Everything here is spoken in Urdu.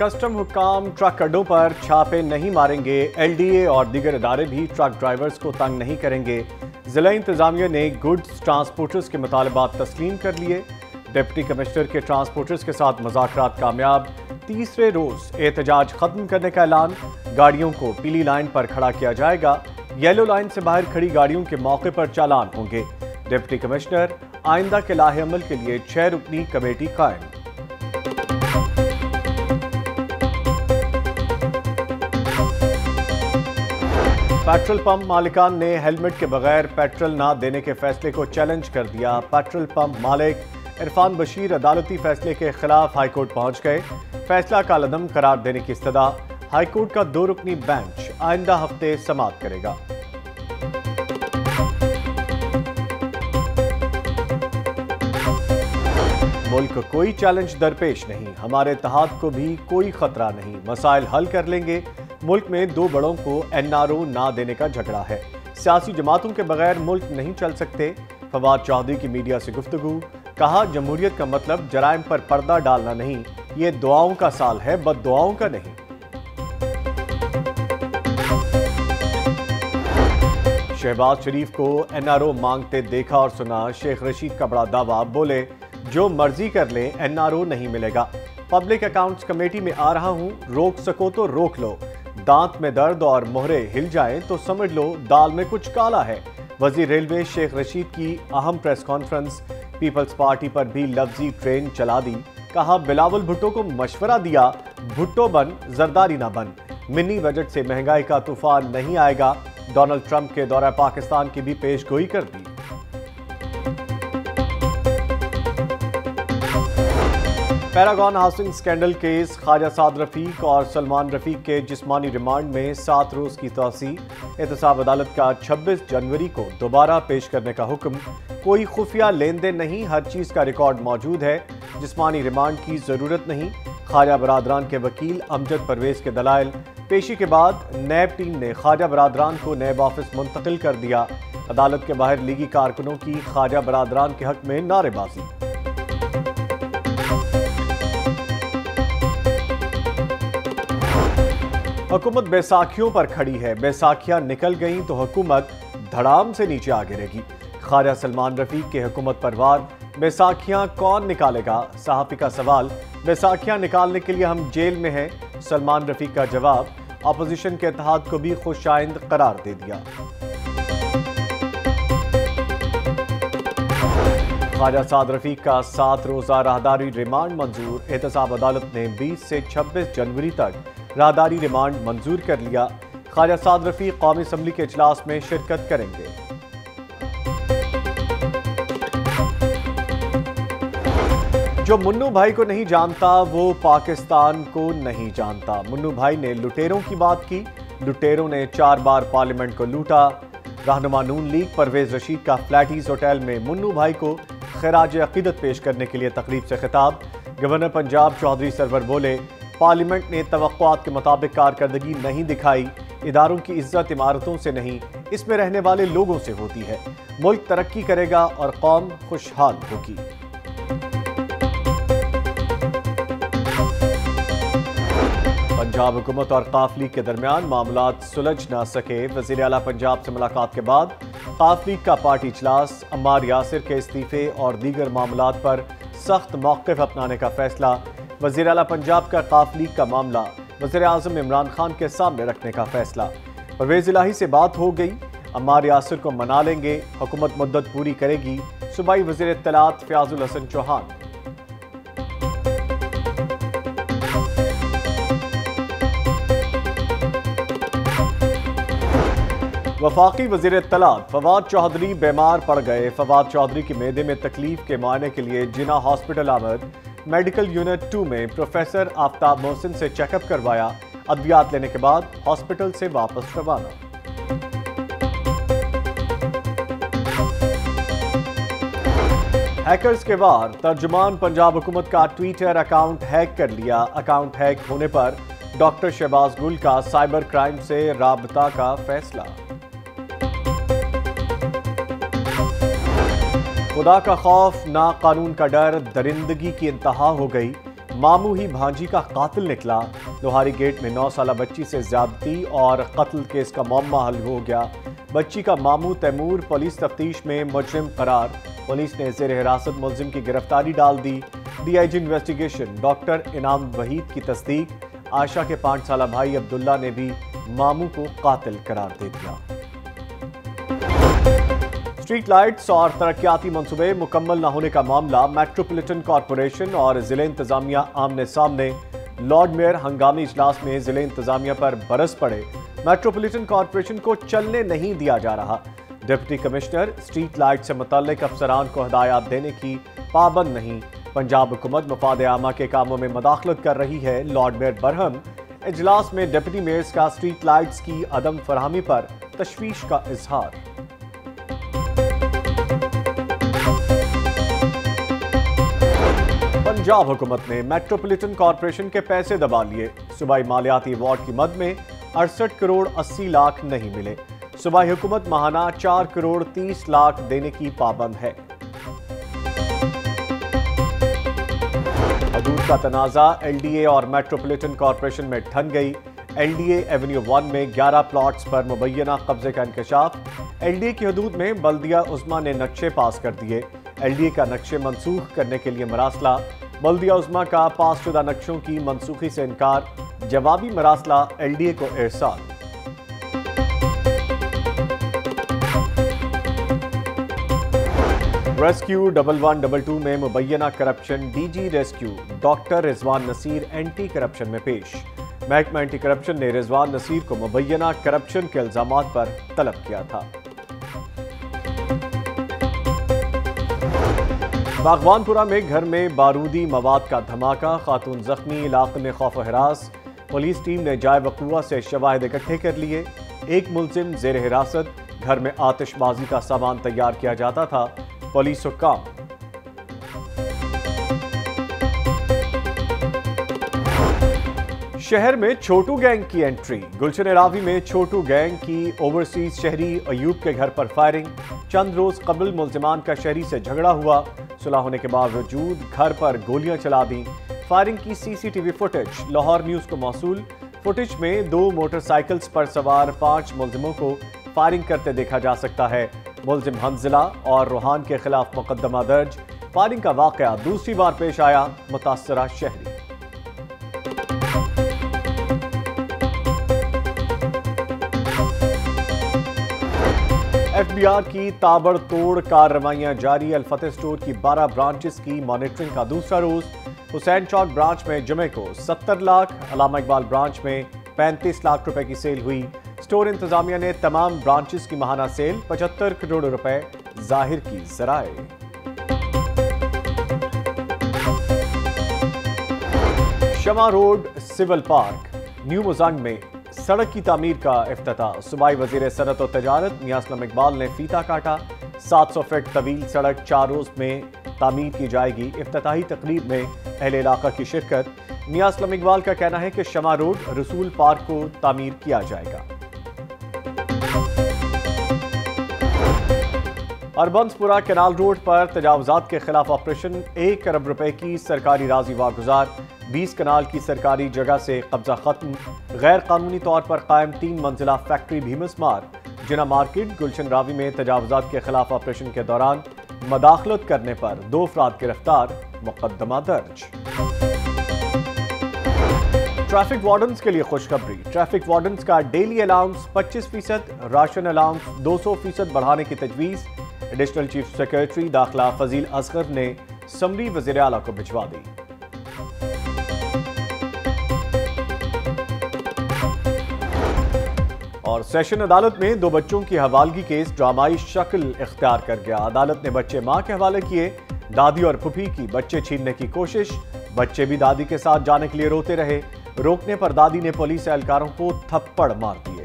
کسٹم حکام ٹرک اڈوں پر چھاپے نہیں ماریں گے۔ ایل ڈی اے اور دیگر ادارے بھی ٹرک ڈرائیورز کو تنگ نہیں کریں گے۔ ضلع انتظامیہ نے گڈز ٹرانسپورٹرز کے مطالبات تسلیم کر لیے۔ ڈپٹی کمشنر کے ٹرانسپورٹرز کے ساتھ مذاکرات کامیاب۔ تیسرے روز احتجاج ختم کرنے کا اعلان۔ گاڑیوں کو پیلی لائن پر کھڑا کیا جائے گا۔ یلو لائن سے باہر کھڑی گاڑیوں کے موقع پر چالان ہوں گے۔ ڈپٹی کمشنر آئندہ کے لاہ عمل کے لیے چھ رکنی کمیٹی قائم۔ پیٹرول پمپ مالکان نے ہیلمٹ کے بغیر پیٹرول نہ دینے کے فیصلے کو چیلنج کر دیا۔ پیٹرول پمپ مالک عرفان بشیر عدالتی فیصلے کے خلاف ہائی کورٹ پہنچ گئے۔ فیصلہ کا لدم قرار دینے کی استدا ہائی کورٹ کا دو رکنی بینچ آئندہ ہفتے سماعت کرے گا۔ ملک کوئی چیلنج درپیش نہیں۔ ہمارے اتحاد کو بھی کوئی خطرہ نہیں۔ مسائل حل کر لیں گے۔ ملک میں دو بڑوں کو این آر او نہ دینے کا جھگڑا ہے۔ سیاسی جماعتوں کے بغیر ملک نہیں چل سکتے۔ فواد چودھری کی میڈیا سے گفتگو۔ کہا، جمہوریت کا مطلب جرائم پر پردہ ڈالنا نہیں۔ یہ دعاؤں کا سال ہے، بد دعاؤں کا نہیں۔ شہباز شریف کو این آر او مانگتے دیکھا اور سنا، شیخ رشید کا بڑا دعویٰ۔ بولے، جو مرضی کر لیں، این آر او نہیں ملے گا۔ پبلک اکاؤنٹس کمیٹی میں آ رہا ہوں، روک سکو تو روک لو۔ دانت میں درد اور مہرے ہل جائیں تو سمجھ لو دال میں کچھ کالا ہے۔ وزیر ریلوے شیخ رشید کی اہم پریس کانفرنس، پیپلز پارٹی پر بھی لفظی ٹرین چلا دی۔ کہا، بلاول بھٹو کو مشورہ دیا، بھٹو بن، زرداری نہ بن۔ منی بجٹ سے مہنگائی کا طوفان نہیں آئے گا۔ ڈونلڈ ٹرمپ کے دورہ پاکستان کی بھی پیش گوئی کر دی۔ Paragon housing scandal case, Khawaja Saad Rafique اور سلمان رفیق کے جسمانی ریمانڈ میں سات روز کی توسیع۔ احتساب عدالت کا چھبیس جنوری کو دوبارہ پیش کرنے کا حکم۔ کوئی خفیہ لین دین نہیں، ہر چیز کا ریکارڈ موجود ہے۔ جسمانی ریمانڈ کی ضرورت نہیں۔ خواجہ برادران کے وکیل امجد پرویز کے دلائل۔ پیشی کے بعد نیب ٹیم نے خواجہ برادران کو نیب آفس منتقل کر دیا۔ عدالت کے باہر لیگی کارکنوں کی خواجہ برادران کے حق میں نعرے بازی۔ حکومت بیساکھیوں پر کھڑی ہے۔ بیساکھیاں نکل گئیں تو حکومت دھڑام سے نیچے آگے رہی خواجہ سلمان رفیق کے حکومت پر وار۔ بیساکھیاں کون نکالے گا؟ صحافی کا سوال۔ بیساکھیاں نکالنے کے لیے ہم جیل میں ہیں۔ سلمان رفیق کا جواب۔ اپوزیشن کے اتحاد کو بھی خوش آئند قرار دے دیا۔ خواجہ سعد رفیق کا سات روزہ راہداری ریمانڈ منظور۔ احتساب عدالت نے بیس سے چھبیس جنوری تک راہداری ریمانڈ منظور کر لیا۔ خواجہ سعد رفیق قومی اسمبلی کے اجلاس میں شرکت کریں گے۔ جو منو بھائی کو نہیں جانتا، وہ پاکستان کو نہیں جانتا۔ منو بھائی نے لٹیروں کی بات کی۔ لٹیروں نے چار بار پارلیمنٹ کو لوٹا۔ رہنما نون لیگ پرویز رشید کا فلیٹیز ہوٹل میں منو بھائی کو خراج عقیدت پیش کرنے کے لیے تقریب سے خطاب۔ گورنر پنجاب چودھری سرور بولے پارلیمنٹ نے توقعات کے مطابق کارکردگی نہیں دکھائی، اداروں کی عزت عمارتوں سے نہیں، اس میں رہنے والے لوگوں سے ہوتی ہے۔ ملک ترقی کرے گا اور قوم خوشحال ہوگی۔ پنجاب حکومت اور قافلی کے درمیان معاملات سلجھ نہ سکے۔ وزیر اعلیٰ پنجاب سے ملاقات کے بعد قافلی کا پارٹی اجلاس، عمار یاسر کے استعفے اور دیگر معاملات پر سخت موقف اپنانے کا فیصلہ۔ وزیر اعلیٰ پنجاب کا قافلی کا معاملہ وزیر اعظم عمران خان کے سامنے رکھنے کا فیصلہ۔ پرویز الہی سے بات ہو گئی۔ عمار یاسر کو منا لیں گے۔ حکومت مدت پوری کرے گی۔ صوبائی وزیر اطلاعات فیاض الحسن چوہان۔ وفاقی وزیر اطلاعات فواد چودھری بیمار پڑ گئے۔ فواد چودھری کی میدے میں تکلیف کے معنی کے لیے جنا ہاسپٹل آمد۔ میڈیکل یونٹ ٹو میں پروفیسر آفتاب محسن سے چیک اپ کروایا ادویات لینے کے بعد ہاسپٹل سے واپس روانہ۔ ہیکرز کے وار، ترجمان پنجاب حکومت کا ٹویٹر اکاؤنٹ ہیک کر لیا۔ اکاؤنٹ ہیک ہونے پر ڈاکٹر شہباز گل کا سائبر کرائم سے رابطہ کا فیصلہ۔ خدا کا خوف، نا قانون کا ڈر، درندگی کی انتہا ہو گئی۔ مامو ہی بھانجی کا قاتل نکلا۔ لوہاری گیٹ میں نو سالہ بچی سے زیادتی اور قتل کیس کا معمہ حل ہو گیا۔ بچی کا مامو تیمور، پولیس تفتیش میں مجرم قرار۔ پولیس نے زیر حراست ملزم کی گرفتاری ڈال دی۔ D I G investigation, doctor Inam Waheed کی تصدیق۔ عائشہ کے پانچ سالہ بھائی عبداللہ نے بھی مامو کو قاتل قرار دے دیا۔ اسٹریٹ لائٹس اور ترقیاتی منصوبے مکمل نہ ہونے کا معاملہ میٹروپولیٹن کارپوریشن اور ضلع انتظامیہ آمنے سامنے۔ لارڈ میئر ہنگامی اجلاس میں ضلع انتظامیہ پر برس پڑے۔ میٹروپولیٹن کارپوریشن کو چلنے نہیں دیا جا رہا۔ ڈپٹی کمشنر اسٹریٹ لائٹ سے متعلق افسران کو ہدایات دینے کی پابند نہیں۔ پنجاب حکومت مفاد عامہ کے کاموں میں مداخلت کر رہی ہے۔ لارڈ میئر برہم اجلاس میں ڈپٹی میئرز کا اسٹریٹ لائٹس کی عدم فراہمی پر تشویش کا اظہار۔ پنجاب حکومت نے میٹروپولیٹن کارپوریشن کے پیسے دبا لیے۔ صوبائی مالیاتی وارڈ کی مد میں اڑسٹھ کروڑ اسی لاکھ نہیں ملے۔ صوبائی حکومت ماہانہ چار کروڑ تیس لاکھ دینے کی پابند ہے۔ حدود کا تنازع ایل ڈی اے اور میٹروپولیٹن کارپوریشن میں ٹھن گئی۔ L D A avenue one میں گیارہ پلاٹس پر مبینہ قبضے کا انکشاف۔ ایل ڈی اے کی حدود میں بلدیہ عظمہ نے نقشے پاس کر دیے۔ ایل ڈی اے کا نقشے منسوخ کرنے کے لیے مراسلہ۔ بلدیہ عظمہ کا پاس شدہ نقشوں کی منسوخی سے انکار، جوابی مراسلہ ایل ڈی اے کو ارسال۔ Rescue double one double two میں مبینہ corruption D G rescue, doctor Rizwan Naseer anti corruption میں پیش۔ محکمہ اینٹی کرپشن نے رضوان نصیر کو مبینہ کرپشن کے الزامات پر طلب کیا تھا۔ باغوان پورا میں گھر میں بارودی مواد کا دھماکہ، خاتون زخمی، علاقے میں خوف و حراس پولیس ٹیم نے جائے وقوع سے شواہد اکٹھے کر لیے۔ ایک ملزم زیر حراست، گھر میں آتش بازی کا سامان تیار کیا جاتا تھا۔ پولیس حکام شہر میں چھوٹو گینگ کی انٹری۔ گلشن راوی میں چھوٹو گینگ کی اوورسیز شہری ایوب کے گھر پر فائرنگ۔ چند روز قبل ملزمان کا شہری سے جھگڑا ہوا۔ صلح ہونے کے باوجود گھر پر گولیاں چلا دیں۔ فائرنگ کی C C T V footage. Lahore news کو موصول۔ فوٹیج میں دو موٹر سائیکلز پر سوار پانچ ملزموں کو فائرنگ کرتے دیکھا جا سکتا ہے۔ ملزم حنزلہ اور روحان کے خلاف مقدمہ درج۔ فائرنگ کا واقعہ دوسری بار پیش آیا متاثرہ شہری۔ ایف کی تابڑ توڑ کارروائیاں جاری، الفتح سٹور کی بارہ برانچز کی مانیٹرنگ کا دوسرا روز۔ حسین چوک برانچ میں جمعے کو ستر لاکھ، علامہ اقبال برانچ میں پینتیس لاکھ روپے کی سیل ہوئی۔ سٹور انتظامیہ نے تمام برانچز کی ماہانہ سیل پچھتر کروڑ روپے ظاہر کی ذرائع۔ شما روڈ سیول پارک، نیو مزنگ میں سڑک کی تعمیر کا افتتاح۔ صوبائی وزیر صنعت و تجارت میاسلم اقبال نے فیتا کاٹا۔ سات سو فٹ طویل سڑک چار روز میں تعمیر کی جائے گی۔ افتتاحی تقریب میں اہل علاقہ کی شرکت۔ میاسلم اقبال کا کہنا ہے کہ شما روڈ رسول پارک کو تعمیر کیا جائے گا۔ اربنس پورا کینال روڈ پر تجاوزات کے خلاف آپریشن، ایک ارب روپے کی سرکاری راضی واگزار، بیس کنال کی سرکاری جگہ سے قبضہ ختم، غیر قانونی طور پر قائم تین منزلہ فیکٹری بھی مسمار۔ جنہ مارکیٹ، گلشن راوی میں تجاوزات کے خلاف آپریشن کے دوران مداخلت کرنے پر دو افراد گرفتار، مقدمہ درج۔ ٹریفک وارڈنز کے لیے خوشخبری۔ ٹریفک وارڈنز کا ڈیلی الاؤنس پچیس فیصد، راشن الاؤنس دو سو فیصد بڑھانے کی تجویز۔ ایڈیشنل چیف سیکرٹری داخلہ فضیل اصغر نے سمری وزیر اعلیٰ کو بھجوا دی۔ اور سیشن عدالت میں دو بچوں کی حوالگی کیس ڈرامائی شکل اختیار کر گیا۔ عدالت نے بچے ماں کے حوالے کیے۔ دادی اور پھپھی کی بچے چھیننے کی کوشش۔ بچے بھی دادی کے ساتھ جانے کے لیے روتے رہے۔ روکنے پر دادی نے پولیس اہلکاروں کو تھپڑ مار دیا